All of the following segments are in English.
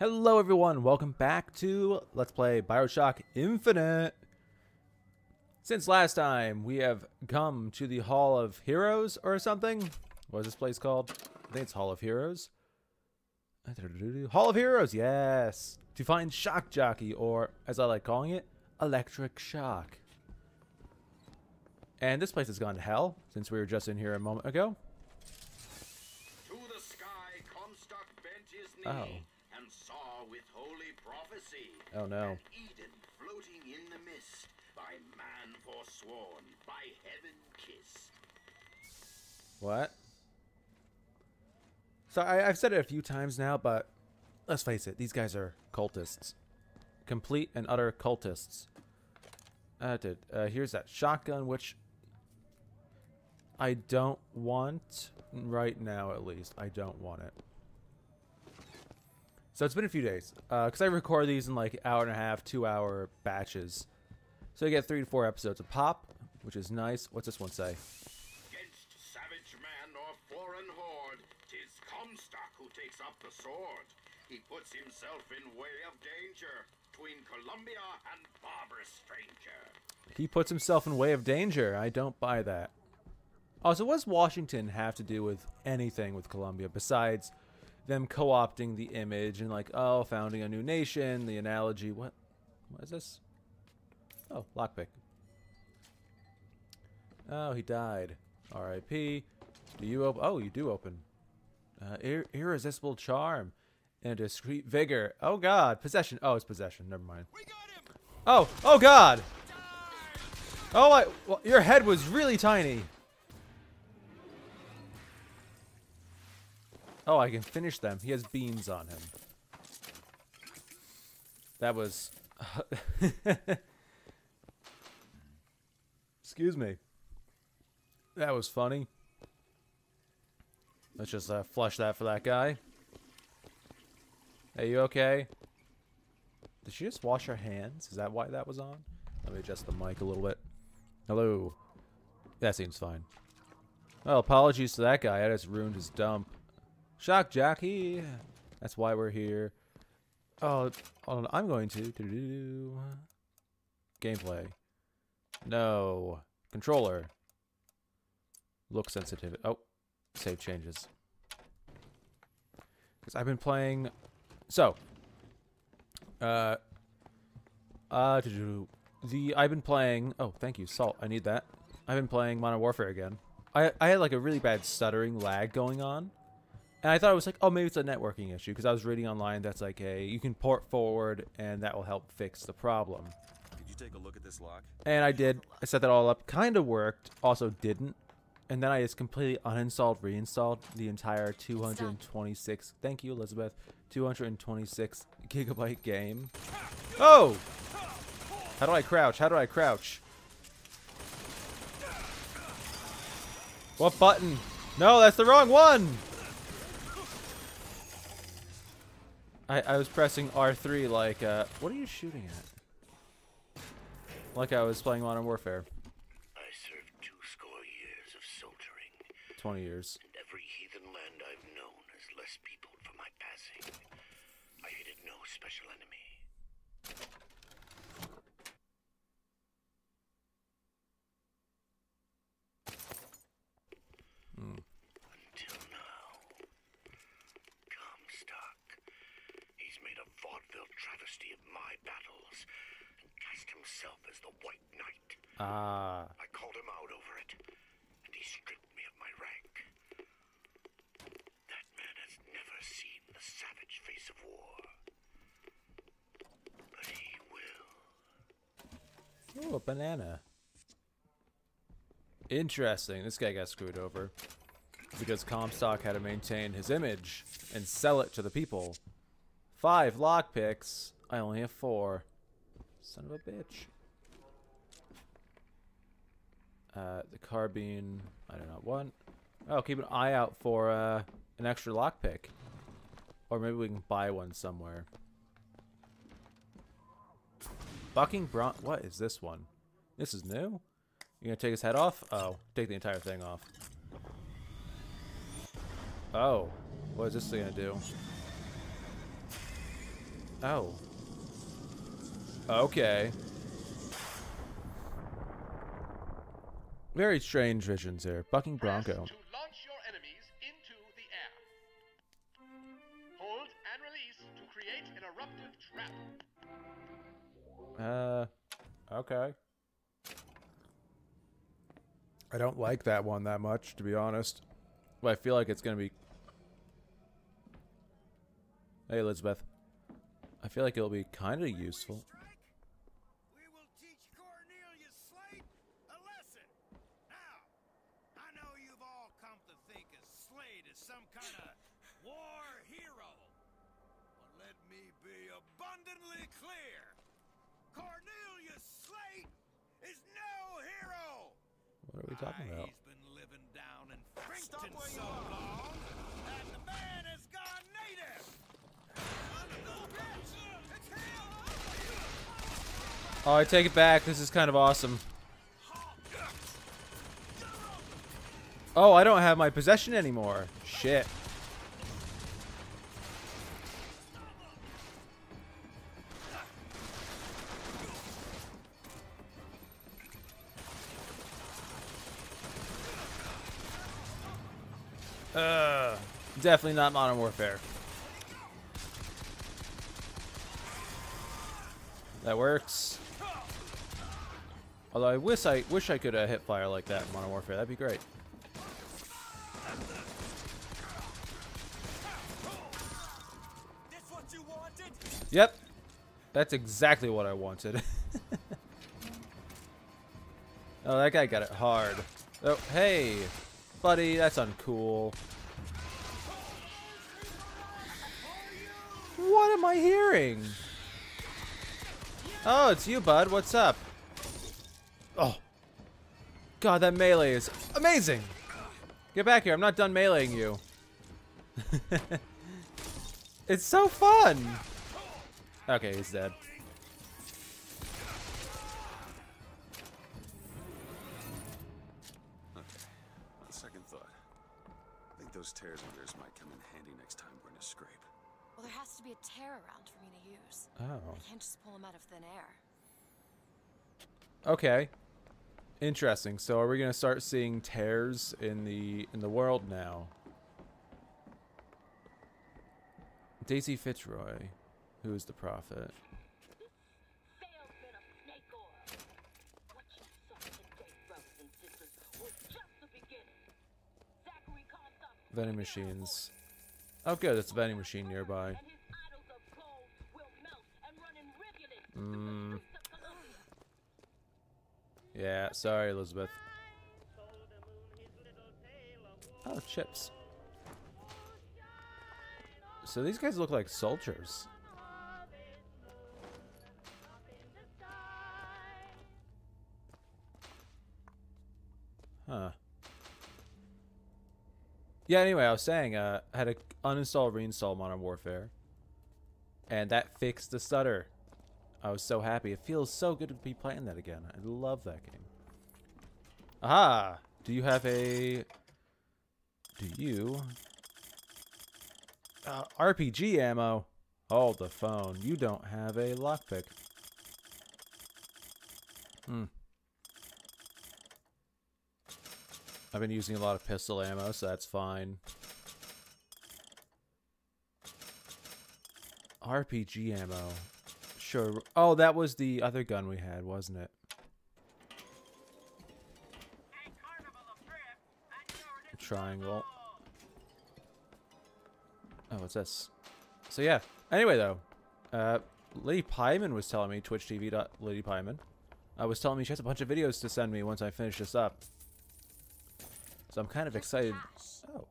Hello everyone, welcome back to Let's Play Bioshock Infinite. Since last time, we have come to the Hall of Heroes or something. What is this place called? I think it's Hall of Heroes. Hall of Heroes, yes! To find Shock Jockey, or as I like calling it, Electric Shock. And this place has gone to hell, since we were just in here a moment ago. To the sky, Comstock bent his oh. knee Oh. Prophecy Oh no. Eden floating in the mist, by man forsworn, by heaven kissed. What? So I, I've said it a few times now, but let's face it, these guys are cultists. Complete and utter cultists. Uh, dude, uh, here's that shotgun, which I don't want right now, at least. I don't want it. So it's been a few days, uh, because I record these in like hour and a half, two hour batches. So you get three to four episodes a pop, which is nice. What's this one say? Against savage man or foreign horde, tis Comstock who takes up the sword. He puts himself in way of danger, between Columbia and barbarous stranger. He puts himself in way of danger. I don't buy that. Also, what does Washington have to do with anything with Columbia besides them co-opting the image and like, oh, founding a new nation, the analogy. What? What is this? Oh, lockpick. Oh, he died. R.I.P. Do you open? Oh, you do open. Uh, ir- irresistible charm and discreet vigor. Oh God, possession. Oh, it's possession. Never mind. Oh, oh God. Oh, I, well, your head was really tiny. Oh, I can finish them. He has beams on him. That was. Excuse me. That was funny. Let's just uh, flush that for that guy. Are you okay? Did she just wash her hands? Is that why that was on? Let me adjust the mic a little bit. Hello. That seems fine. Well, apologies to that guy. I just ruined his dump. Shock jockey. That's why we're here. Oh. I'm going to do, gameplay. No controller. Look sensitivity. Oh, save changes. Because I've been playing. So. Uh. Uh. The I've been playing. Oh, thank you, salt. I need that. I've been playing Modern Warfare again. I I had like a really bad stuttering lag going on. And I thought it was like, oh, maybe it's a networking issue because I was reading online that's like a you can port forward and that will help fix the problem. Did you take a look at this lock? And I did. I set that all up. Kind of worked. Also didn't. And then I just completely uninstalled, reinstalled the entire 226. Thank you, Elizabeth. 226 gigabyte game. Oh! How do I crouch? How do I crouch? What button? No, that's the wrong one! I, I was pressing R3 like, uh, what are you shooting at? Like I was playing Modern Warfare. I served two score years of soldiering, 20 years. and every heathen land I've known has less peopled for my passing. I hated no special enemy. Until now. Comstock. He's made a vaudeville travesty of my battles and cast himself as the White Knight. Ah. I called him out over it, and he stripped me of my rank. That man has never seen the savage face of war. But he will. Ooh, a banana. Interesting. This guy got screwed over. Because Comstock had to maintain his image and sell it to the people. Five lockpicks. I only have four. Son of a bitch. Uh, the carbine. I do not want. Oh, keep an eye out for uh, an extra lockpick. Or maybe we can buy one somewhere. Bucking Bron. What is this one? This is new? You gonna take his head off? Oh, take the entire thing off. Oh, what is this thing gonna do? Oh. Okay. Very strange visions here. Bucking Bronco. To launch your enemies into the air. Hold and release to create an eruptive trap. Uh, okay. I don't like that one that much, to be honest. But I feel like it's gonna be. Hey, Elizabeth. I feel like it'll be kind of useful. We will teach Cornelius Slate a lesson. Now, I know you've all come to think of Slate as some kind of war hero. But let me be abundantly clear. Cornelius Slate is no hero. What are we talking about? He's been living down in Finkton so long Oh, I take it back. This is kind of awesome. Oh, I don't have my possession anymore. Shit. Uh, definitely not Modern Warfare. That works. Although I wish I wish I could uh, hit fire like that in Modern Warfare. That'd be great. Yep. That's exactly what I wanted. oh, that guy got it hard. Oh, hey. Buddy, that's uncool. What am I hearing? Oh, it's you, bud. What's up? God, that melee is amazing. Get back here. I'm not done meleeing you. it's so fun. Okay, he's dead. Okay. On second thought, I think those tears of theirs might come in handy next time we're in a scrape. Well, there has to be a tear around for me to use. Oh. I can't just pull them out of thin air. Okay. Interesting. So are we gonna start seeing tears in the in the world now? Daisy Fitzroy, who is the prophet? Vending machines. Oh, good. It's a vending machine nearby. and his idols of gold will melt and run in rivulets Mm. to the streets of Columbia. Yeah. Sorry, Elizabeth. Oh, chips. So these guys look like soldiers. Huh. Yeah, anyway, I was saying, uh, I had to uninstall, reinstall Modern Warfare. And that fixed the stutter. I was so happy. It feels so good to be playing that again. I love that game. Aha! Do you have a... Do you... Uh, RPG ammo. Hold the phone. You don't have a lockpick. Hmm. I've been using a lot of pistol ammo, so that's fine. RPG ammo. Sure. Oh, that was the other gun we had, wasn't it? Triangle. Oh, what's this? So yeah. Anyway, though, uh, Lady Pyman was telling me Twitch TV. Lady Pyman. I was telling me she has a bunch of videos to send me once I finish this up. So I'm kind of excited. Oh.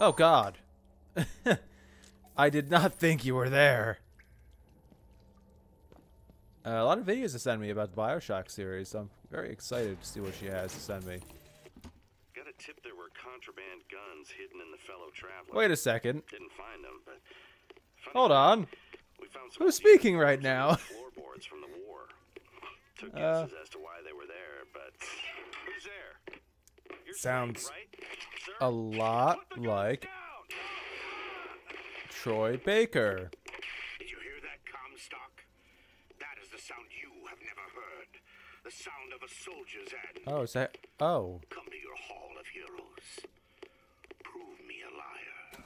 Oh God. I did not think you were there. Uh, a lot of videos to send me about the Bioshock series, so I'm very excited to see what she has to send me. Got a tip there were contraband guns hidden in the fellow traveler. Wait a second. Didn't find them, but Hold on. We found some Who's speaking right now? Floorboards from the war. Took Uh. guesses as to why they were there, but who's there? You're Sounds right? A lot Put the guns like! Troy Baker. Did you hear heard. The sound of a soldier's hand. Oh, is that? Oh, Come to your hall of heroes. Prove me a liar.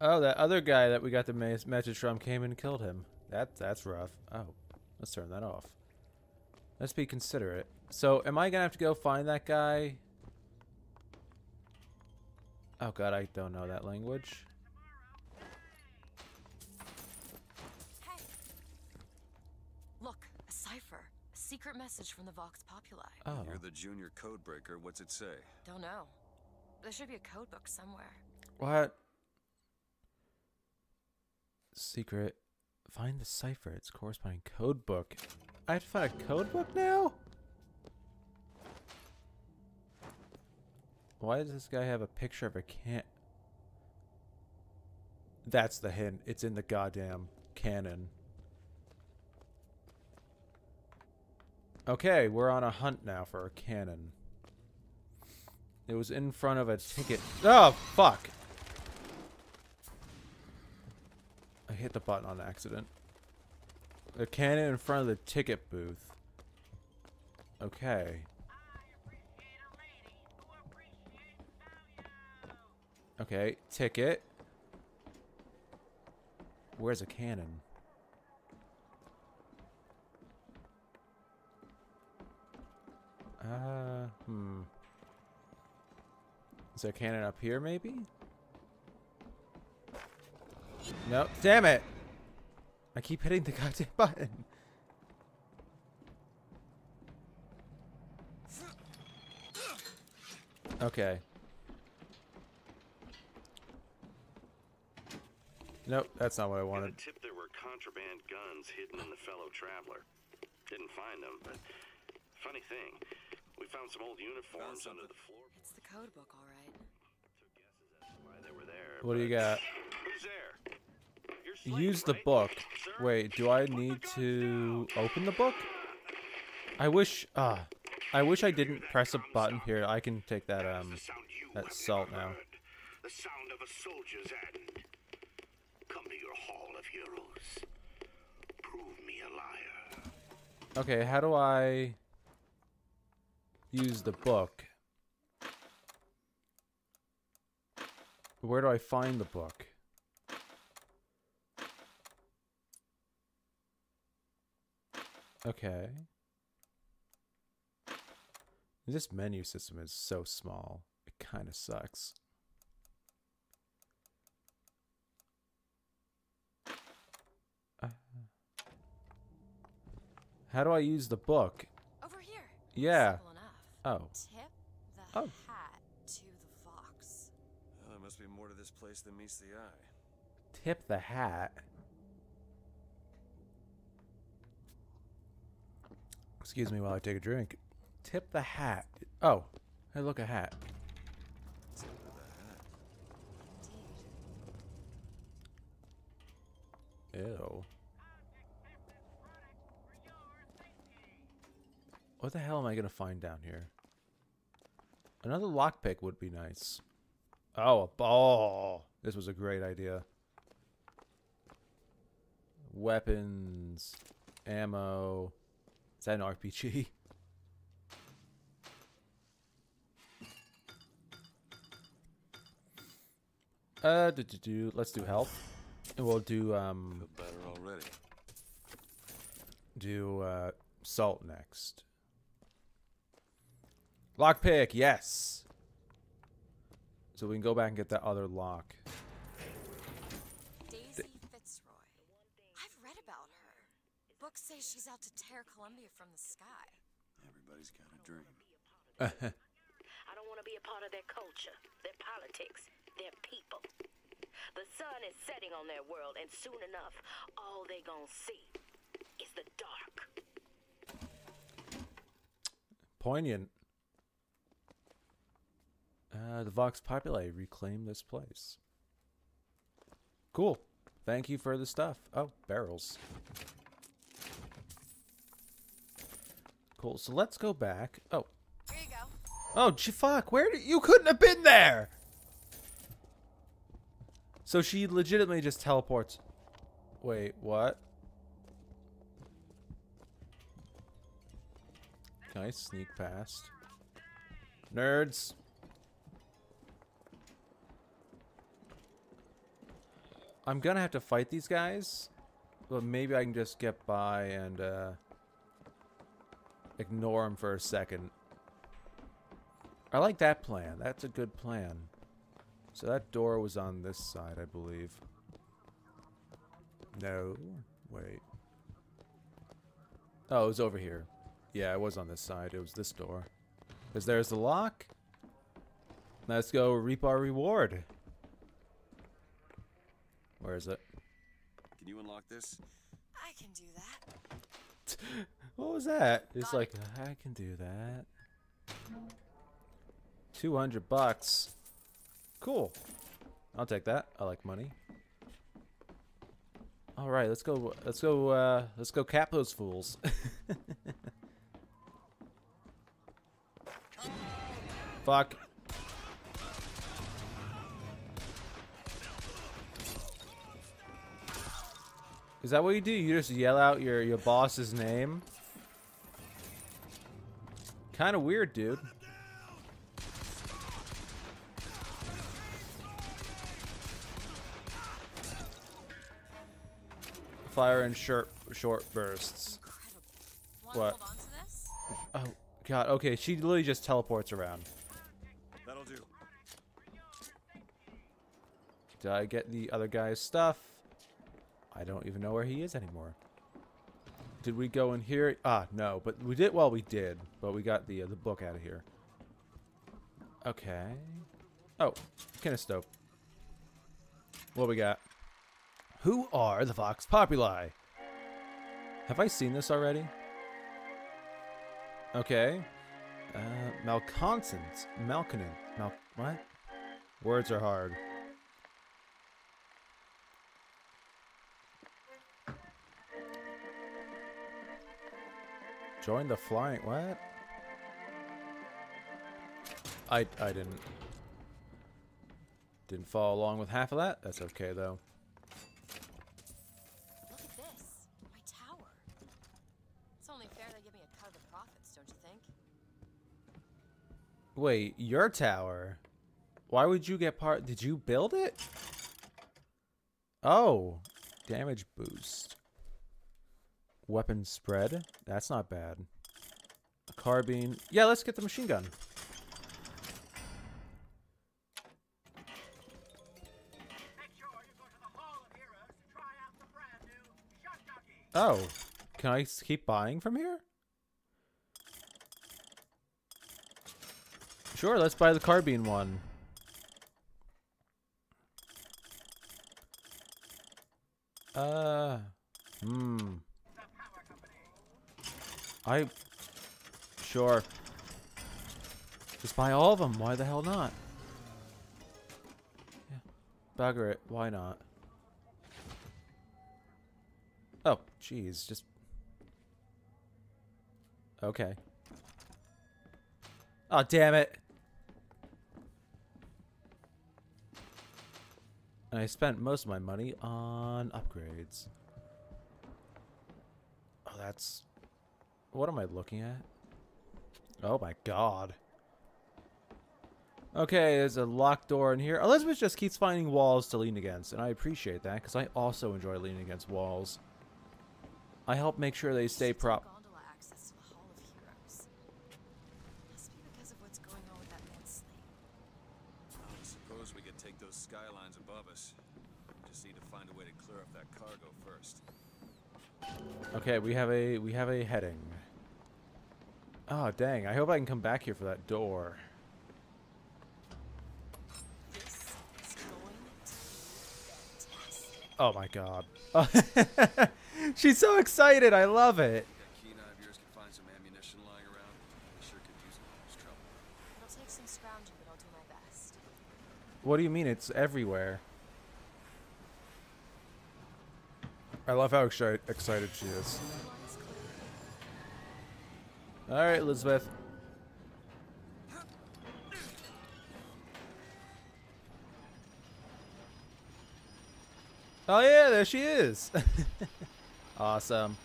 oh, that other guy that we got the mes- message from came and killed him. That that's rough. Oh, let's turn that off. Let's be considerate. So, am I gonna have to go find that guy? Oh God, I don't know that language. Hey! Look, a cipher. A secret message from the Vox Populi. Oh, You're the junior code breaker. What's it say? Don't know. There should be a code book somewhere. what? Secret. Find the cipher. Its corresponding code book. I have to find a code book now. Why does this guy have a picture of a can? That's the hint. It's in the goddamn cannon. Okay, we're on a hunt now for a cannon. It was in front of a ticket. Oh, fuck. I hit the button on accident. The cannon in front of the ticket booth. Okay. Okay, ticket. Where's a cannon? Uh, hmm. Is there a cannon up here, maybe? Nope. damn it! I keep hitting the goddamn button. Okay. Nope, that's not what I Got a wanted. tip there were contraband guns hidden in the fellow traveler. Didn't find them, but funny thing, we found some old uniforms under the floor. It's the code book, all right. Why they were there? What do you got? Who's there? You're Use the right? book. Sir? Wait, do I Put need to down. open the book? I wish, ah, I wish I didn't press a button here. I can take that, um, the that salt now. The sound of a soldier's hand. Come to your hall of heroes. Prove me a liar. Okay, how do I use the book? Where do I find the book? Okay. This menu system is so small. It kind of sucks. Uh, How do I use the book? Over here. Yeah. Simple enough. Oh. Tip the Oh. hat to the Vox. Well, there must be more to this place than meets the eye. Tip the hat. Excuse me while I take a drink. Tip the hat. Oh, hey, look, a hat. Tip of the hat. Indeed. Ew. What the hell am I gonna find down here? Another lockpick would be nice. Oh, a ball. This was a great idea. Weapons, ammo. Is that an RPG? Uh, do, do, do. let's do health. And we'll do um Feel better already. do uh salt next. Lockpick, yes. So we can go back and get that other lock. Daisy Fitzroy. I've read about her. Books say she's out to tear Columbia from the sky. Everybody's got a dream. I don't want to be a part of their culture, their politics, their people. The sun is setting on their world, and soon enough, all they gonna see is the dark. Poignant. Uh, the Vox Populi reclaim this place. Cool. Thank you for the stuff. Oh, barrels. Cool. So let's go back. Oh. There you go. Oh, she fuck. Where did you couldn't have been there? So she legitimately just teleports. Wait, what? Nice sneak past. Nerds. I'm gonna have to fight these guys, but maybe I can just get by and uh, ignore them for a second. I like that plan. That's a good plan. So that door was on this side, I believe. No. Wait. Oh, it was over here. Yeah, it was on this side. It was this door. Because there's the lock. Let's go reap our reward. Where is it? Can you unlock this? I can do that. What was that? It's Got like, I can do that. 200 bucks. Cool. I'll take that. I like money. All right, let's go. Let's go. Uh, let's go cap those fools. Fuck. Is that what you do? You just yell out your your boss's name? Kind of weird, dude. Fire in short short bursts. What? hold on to this? Oh god. Okay, she literally just teleports around. That'll do. Did I get the other guy's stuff? I don't even know where he is anymore. Did we go in here? Ah, no. But we did. Well, we did. But we got the uh, the book out of here. Okay. Oh, Kinistope. What we got? Who are the Vox Populi? Have I seen this already? Okay. Uh, Malcontent. Malconant. Mal. What? Words are hard. Join the flying. What? I I didn't didn't follow along with half of that. That's okay though. Look at this. My tower. It's only fair they give me a cut of the profits, don't you think? Wait, your tower? Why would you get part? Did you build it? Oh, damage boost. Weapon spread. That's not bad. A carbine. Yeah, let's get the machine gun. Oh, can I keep buying from here? Sure, let's buy the carbine one. Uh, hmm. I, sure. Just buy all of them. Why the hell not? Yeah. Bugger it. Why not? Oh, jeez. Just. Okay. Oh, damn it. And I spent most of my money on upgrades. Oh, that's... What am I looking at? Oh my god. Okay, there's a locked door in here. Elizabeth just keeps finding walls to lean against, and I appreciate that, because I also enjoy leaning against walls. I help make sure they stay Shit, prop... Gondola access to the Hall of Heroes. Must be because of what's going on with that man Slate. I suppose we could take those skylines above us. Just need to find a way to clear up that cargo first. Okay, we have a we have a heading. Oh dang! I hope I can come back here for that door. Oh my god! She's so excited. I love it. What do you mean? It's everywhere. I love how exci- excited she is. All right, Elizabeth. Oh yeah, there she is. awesome.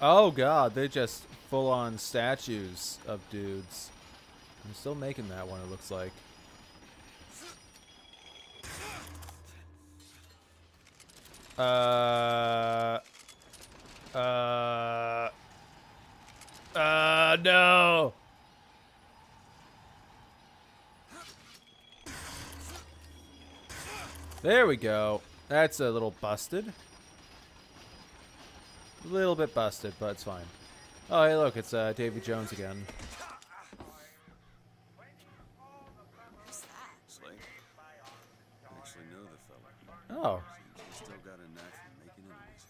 Oh god, they're just full-on statues of dudes. I'm still making that one. It looks like. Uh. Uh. Uh. No. There we go. That's a little busted. A little bit busted, but it's fine. Oh, hey, look, it's uh, Davy Jones again. Who's that? Slate? I actually know the fella. Oh, He's still got a knack for making enemies.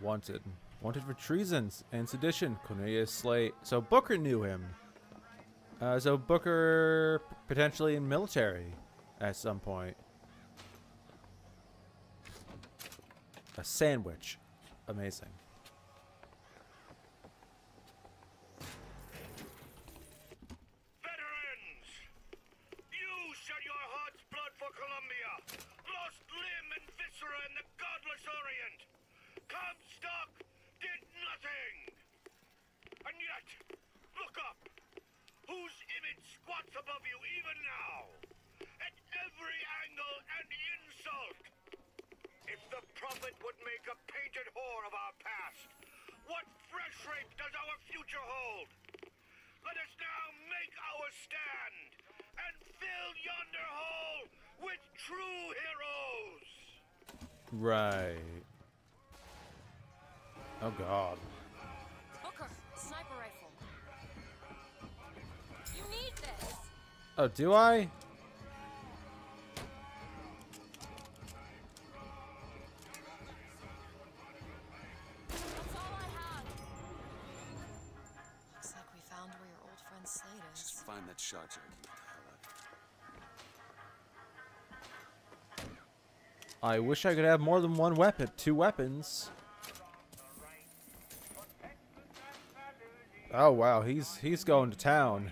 Wanted. Wanted for treasons and sedition. Cornelius Slate. So Booker knew him. Uh, so Booker potentially in military at some point. A sandwich. Amazing. Veterans! You shed your heart's blood for Columbia, lost limb and viscera in the godless Orient. Comstock did nothing! And yet, look up! Whose image squats above you even now? At every angle and insult! If the prophet would make a painted whore of our past, what fresh rape does our future hold? Let us now make our stand and fill yonder hole with true heroes! Right. Oh god. Booker, sniper rifle. You need this. Oh, do I? I wish I could have more than one weapon. Two weapons. Oh wow, he's he's going to town.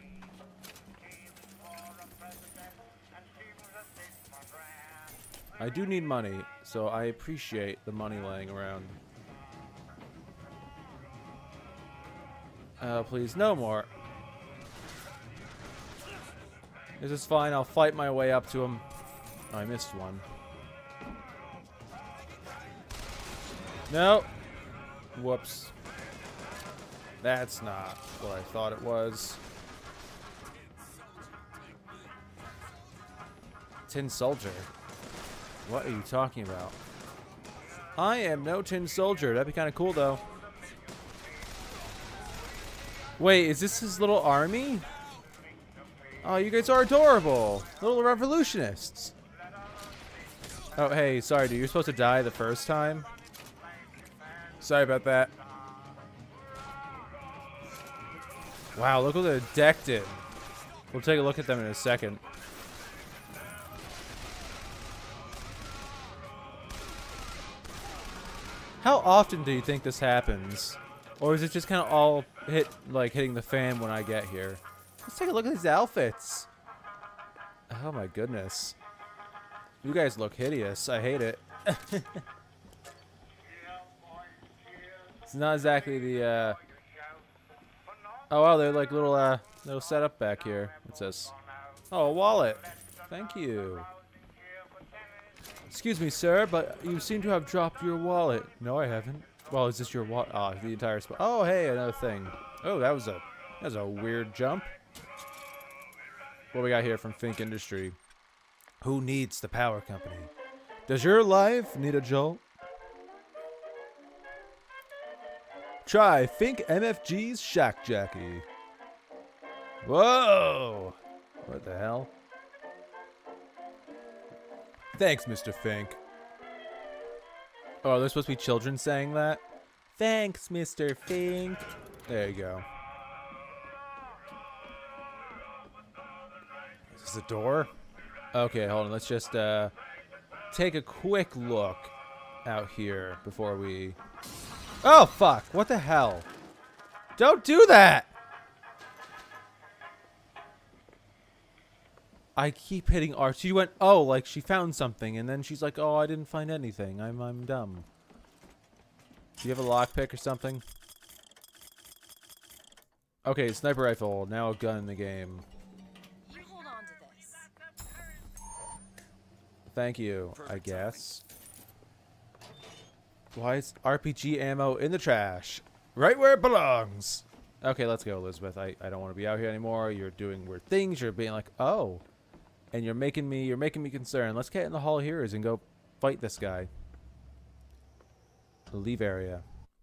I do need money, so I appreciate the money laying around. Uh, please, no more. This is fine. I'll fight my way up to him. Oh, I missed one. No. Whoops. That's not what I thought it was. Tin Soldier. What are you talking about? I am no Tin Soldier. That'd be kind of cool, though. Wait, is this his little army? Oh, you guys are adorable. Little revolutionists. Oh, hey, sorry, dude. You're supposed to die the first time? Sorry about that. Wow, look what they're decked in. We'll take a look at them in a second. How often do you think this happens? Or is it just kind of all hit like hitting the fan when I get here? Let's take a look at these outfits. Oh my goodness. You guys look hideous. I hate it. it's not exactly the uh Oh wow, they're like little uh little setup back here. What's this? Oh, a wallet. Thank you. Excuse me, sir, but you seem to have dropped your wallet. No, I haven't. Well, is this your wallet? Ah, the entire spot. Oh, hey, another thing. Oh, that was a that was a weird jump. What we got here from Fink Industry? Who needs the power company? Does your life need a jolt? Try Fink MFG's Shock Jockey. Whoa! What the hell? Thanks, Mr. Fink. Oh, are there supposed to be children saying that? Thanks, Mr. Fink. There you go. A door? Okay, hold on. Let's just uh, take a quick look out here before we. Oh fuck! What the hell? Don't do that! I keep hitting R. She went, oh, like she found something, and then she's like, oh, I didn't find anything. I'm, I'm dumb. Do you have a lockpick or something? Okay, sniper rifle. Now a gun in the game. Thank you, I Perfect guess. Why is RPG ammo in the trash? Right where it belongs. Okay, let's go, Elizabeth. I, I don't want to be out here anymore. You're doing weird things. You're being like, oh. And you're making me you're making me concerned. Let's get in the Hall of Heroes and go fight this guy. Leave area.